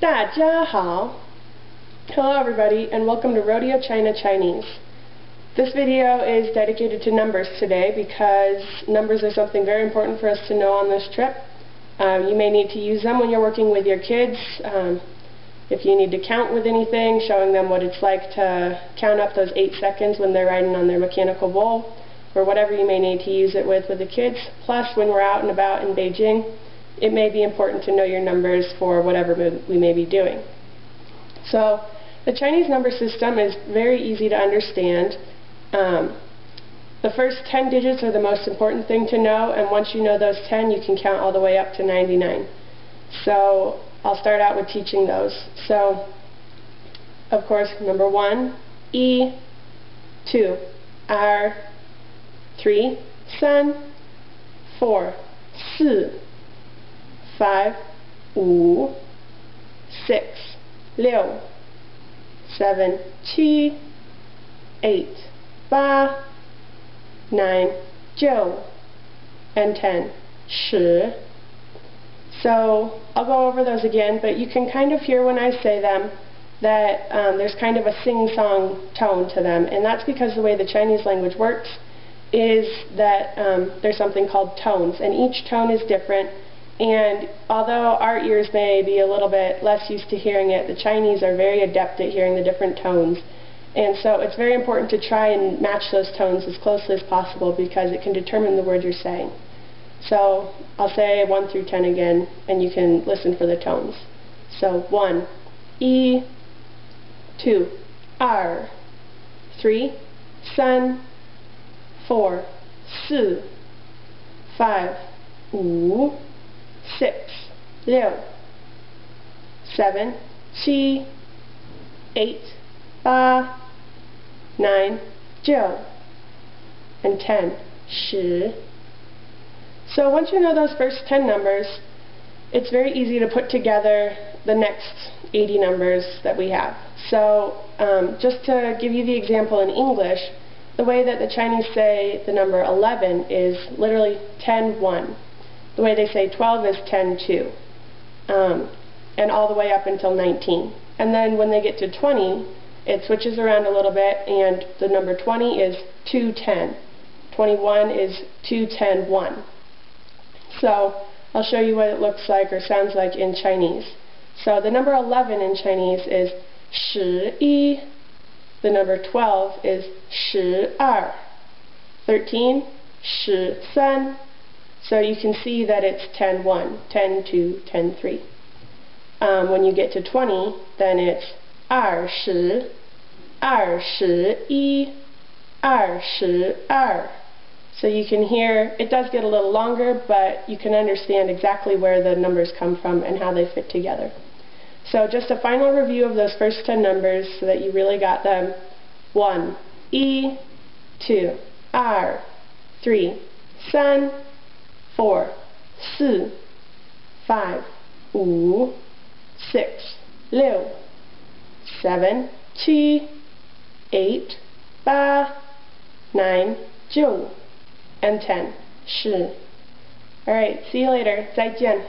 大家好. Hello everybody and welcome to Rodeo China Chinese. This video is dedicated to numbers today because numbers are something very important for us to know on this trip. Um, you may need to use them when you're working with your kids. Um, if you need to count with anything, showing them what it's like to count up those eight seconds when they're riding on their mechanical bull, or whatever you may need to use it with with the kids. Plus, when we're out and about in Beijing, it may be important to know your numbers for whatever we may be doing. So, the Chinese number system is very easy to understand. Um, the first 10 digits are the most important thing to know, and once you know those 10, you can count all the way up to 99. So I'll start out with teaching those. So, of course, number one, E, two, R, three, San, four, Si, five, Wu, six, seven, Qi, eight, Ba, nine, Jiu, and ten, Shi. So I'll go over those again, but you can kind of hear when I say them that um, there's kind of a sing-song tone to them, and that's because the way the Chinese language works is that um, there's something called tones, and each tone is different, and although our ears may be a little bit less used to hearing it, the Chinese are very adept at hearing the different tones. And so it's very important to try and match those tones as closely as possible because it can determine the word you're saying. So I'll say 1 through 10 again, and you can listen for the tones. So 1, E, 2, R, 3, San, 4, si, 5, 5, six, zero, seven, qi, eight, ba, nine, zero, and ten, shi. So once you know those first ten numbers, it's very easy to put together the next 80 numbers that we have. So um, just to give you the example in English, the way that the Chinese say the number 11 is literally 10, 1 The way they say 12 is 10-2. Um, and all the way up until 19. And then when they get to 20, it switches around a little bit, and the number 20 is 210. 21 is 210-1. So I'll show you what it looks like or sounds like in Chinese. So the number 11 in Chinese is 十一. The number 12 is 十二. 13, 十三. So you can see that it's 10-1, 10-2, 10-3. Um, when you get to 20, then it's 二十, 二十一, 二十二. So you can hear, it does get a little longer, but you can understand exactly where the numbers come from and how they fit together. So just a final review of those first 10 numbers so that you really got them. 1, E, 2, R, 3, 3, 4, 4, 5, 5, 6, 6, 7, 7, 8, 8, 9, 9, and 10. 是. Alright, see you later. 再见.